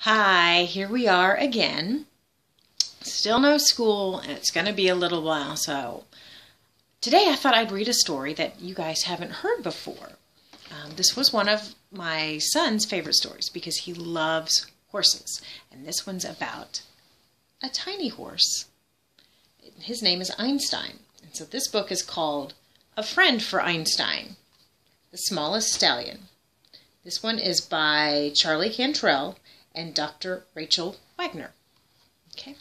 Hi, here we are again. Still no school, and it's going to be a little while, so today I thought I'd read a story that you guys haven't heard before. Um, this was one of my son's favorite stories because he loves horses, and this one's about a tiny horse. His name is Einstein, and so this book is called A Friend for Einstein, The Smallest Stallion. This one is by Charlie Cantrell and Dr. Rachel Wagner. Okay.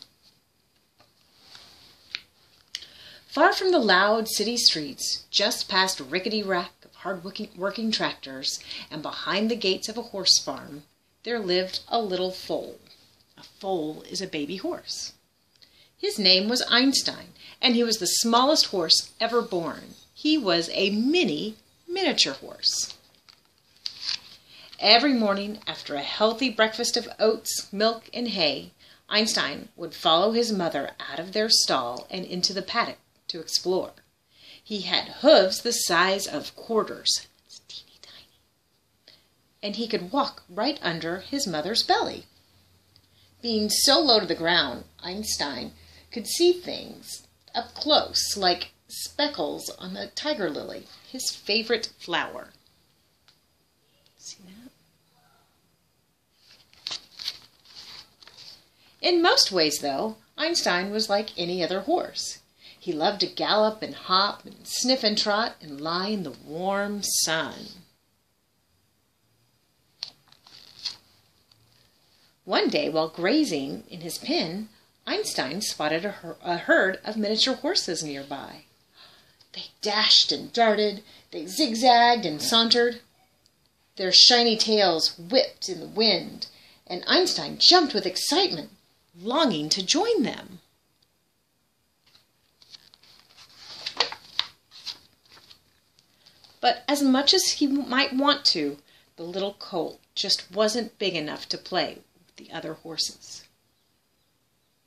Far from the loud city streets, just past rickety rack of hard-working tractors, and behind the gates of a horse farm, there lived a little foal. A foal is a baby horse. His name was Einstein, and he was the smallest horse ever born. He was a mini miniature horse. Every morning, after a healthy breakfast of oats, milk, and hay, Einstein would follow his mother out of their stall and into the paddock to explore. He had hooves the size of quarters, teeny tiny, and he could walk right under his mother's belly. Being so low to the ground, Einstein could see things up close, like speckles on the tiger lily, his favorite flower. See that? In most ways, though, Einstein was like any other horse. He loved to gallop and hop and sniff and trot and lie in the warm sun. One day, while grazing in his pen, Einstein spotted a, a, herd of miniature horses nearby. They dashed and darted, they zigzagged and sauntered. Their shiny tails whipped in the wind, and Einstein jumped with excitement longing to join them. But as much as he might want to, the little colt just wasn't big enough to play with the other horses.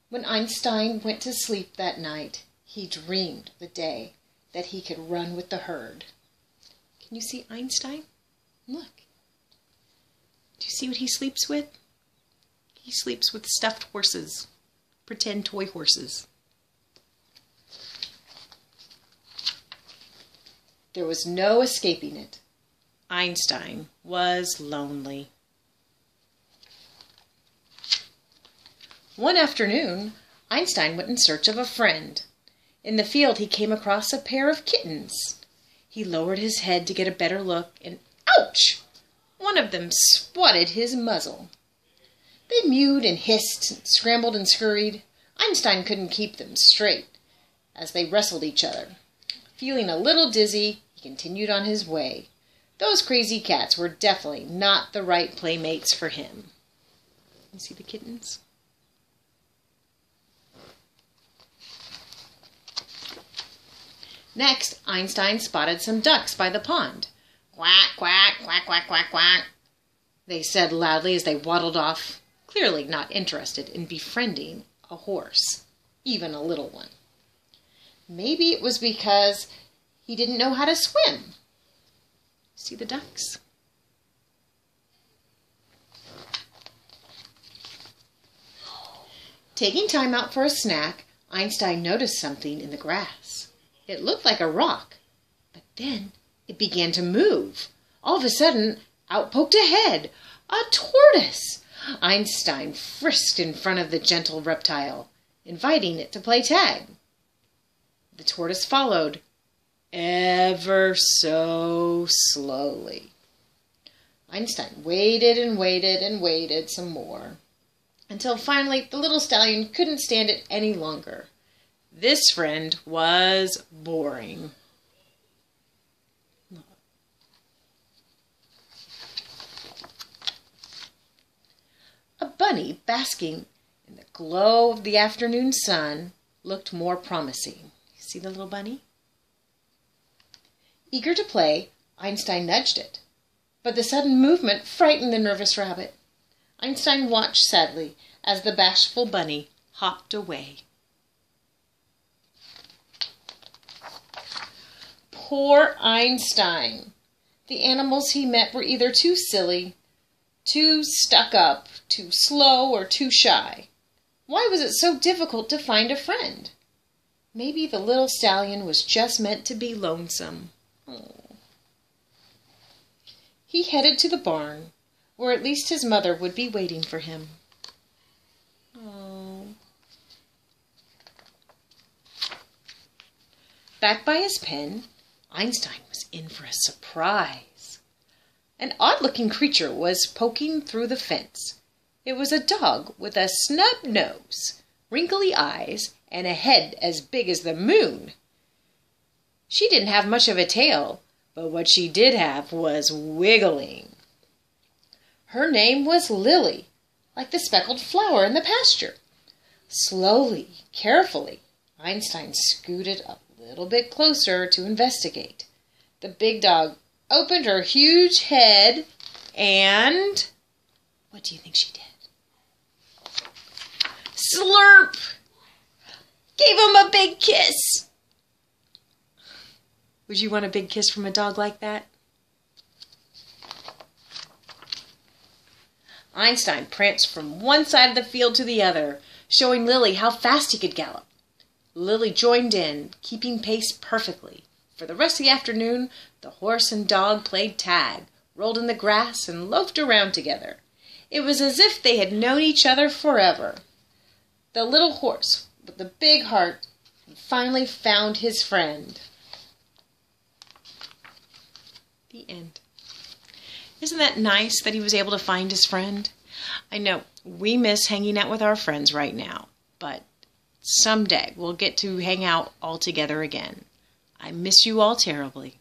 When Einstein went to sleep that night, he dreamed the day that he could run with the herd. Can you see Einstein? Look. Do you see what he sleeps with? He sleeps with stuffed horses, pretend toy horses. There was no escaping it. Einstein was lonely. One afternoon, Einstein went in search of a friend. In the field, he came across a pair of kittens. He lowered his head to get a better look, and ouch! One of them swatted his muzzle. They mewed and hissed, and scrambled and scurried. Einstein couldn't keep them straight as they wrestled each other. Feeling a little dizzy, he continued on his way. Those crazy cats were definitely not the right playmates for him. You see the kittens? Next, Einstein spotted some ducks by the pond. Quack, quack, quack, quack, quack, quack, they said loudly as they waddled off clearly not interested in befriending a horse, even a little one. Maybe it was because he didn't know how to swim. See the ducks? Taking time out for a snack, Einstein noticed something in the grass. It looked like a rock, but then it began to move. All of a sudden, out poked a head, a tortoise. Einstein frisked in front of the gentle reptile, inviting it to play tag. The tortoise followed, ever so slowly. Einstein waited and waited and waited some more, until finally the little stallion couldn't stand it any longer. This friend was boring. Bunny basking in the glow of the afternoon sun looked more promising. See the little bunny? Eager to play, Einstein nudged it. But the sudden movement frightened the nervous rabbit. Einstein watched sadly as the bashful bunny hopped away. Poor Einstein! The animals he met were either too silly too stuck up, too slow, or too shy? Why was it so difficult to find a friend? Maybe the little stallion was just meant to be lonesome. He headed to the barn, where at least his mother would be waiting for him. Back by his pen, Einstein was in for a surprise. An odd looking creature was poking through the fence. It was a dog with a snub nose, wrinkly eyes, and a head as big as the moon. She didn't have much of a tail, but what she did have was wiggling. Her name was Lily, like the speckled flower in the pasture. Slowly, carefully, Einstein scooted a little bit closer to investigate. The big dog opened her huge head and. What do you think she did? Slurp! Gave him a big kiss. Would you want a big kiss from a dog like that? Einstein pranced from one side of the field to the other, showing Lily how fast he could gallop. Lily joined in, keeping pace perfectly. For the rest of the afternoon, the horse and dog played tag, rolled in the grass, and loafed around together. It was as if they had known each other forever. The little horse with the big heart finally found his friend. The end. Isn't that nice that he was able to find his friend? I know we miss hanging out with our friends right now, but someday we'll get to hang out all together again. I miss you all terribly,